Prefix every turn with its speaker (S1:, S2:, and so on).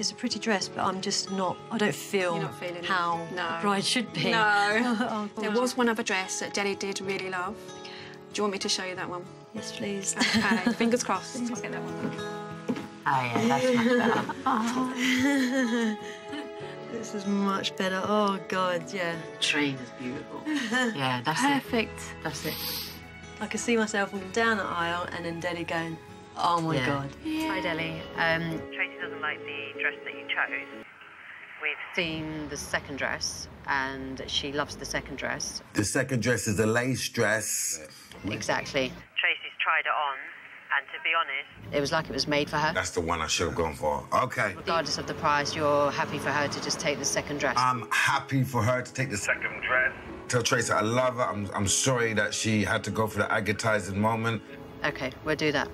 S1: it's a pretty dress, but I'm just not. I don't feel
S2: You're not feeling
S1: how
S2: No.
S1: a bride should be.
S2: No.
S1: Oh,
S2: there was one other dress that Deli did really love. Do you want me to show you that one?
S1: Yes, please.
S2: Okay, fingers crossed. I'll get that one.
S3: Oh, yeah, that's much better.
S1: This is much better. Oh God, yeah.
S3: Train is beautiful. Yeah, that's
S1: Perfect.
S3: it. That's it.
S1: I could see myself walking down the aisle and then Daddy going, "Oh my
S3: Yeah.
S1: God."
S4: Hi, Deli. Um, Tracy doesn't like the dress that you chose. We've seen the second dress, and she loves the second dress.
S5: The second dress is a lace dress.
S4: Exactly. Tracy's tried it on, and to be honest, it was like it was made for her.
S5: That's the one I should have gone for. Okay.
S4: Regardless of the price, you're happy for her to just take the second dress.
S5: I'm happy for her to take the second dress. Tell Tracy I love her. I'm, I'm sorry that she had to go for the advertising moment.
S4: okay, we'll do that.